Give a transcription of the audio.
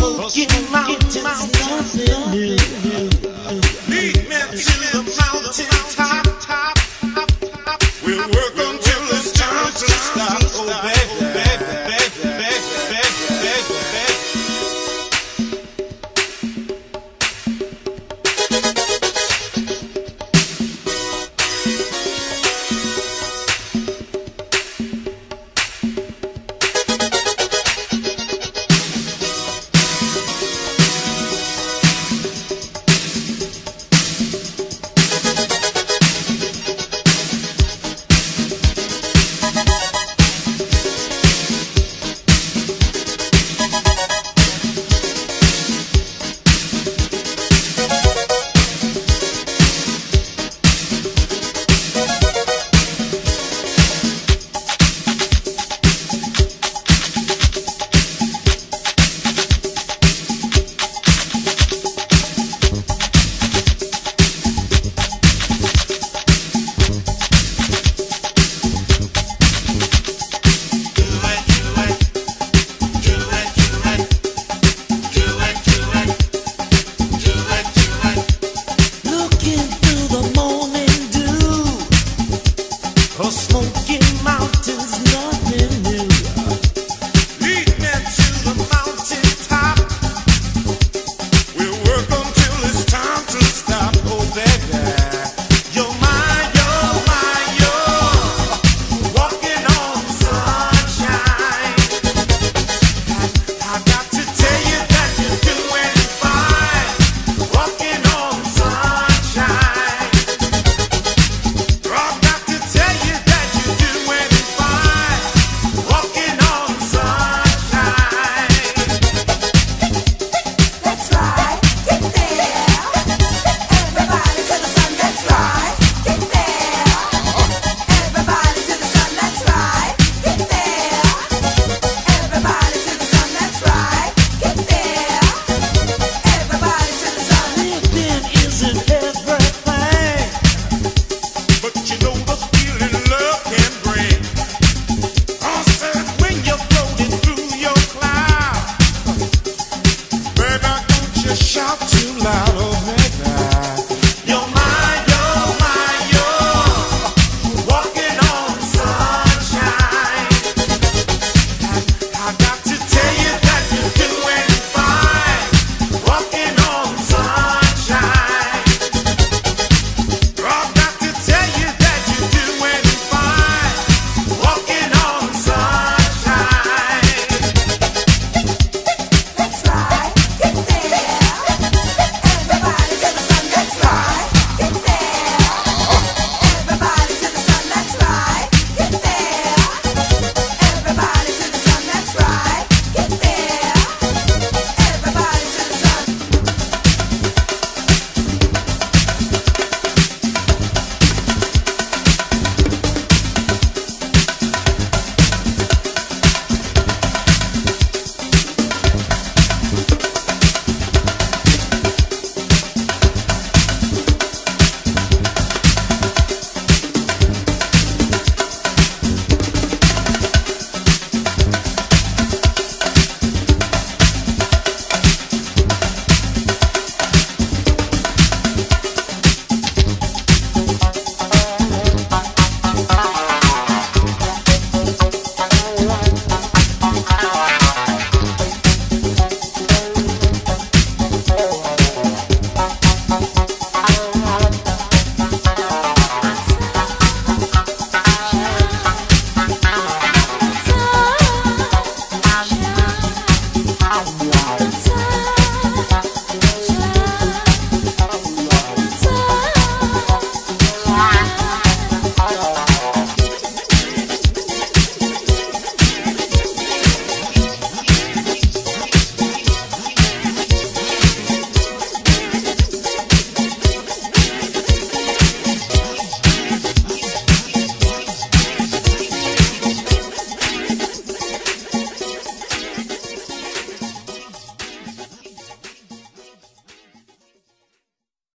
Smoking mountains, nothing new. Lead me to shout too loud.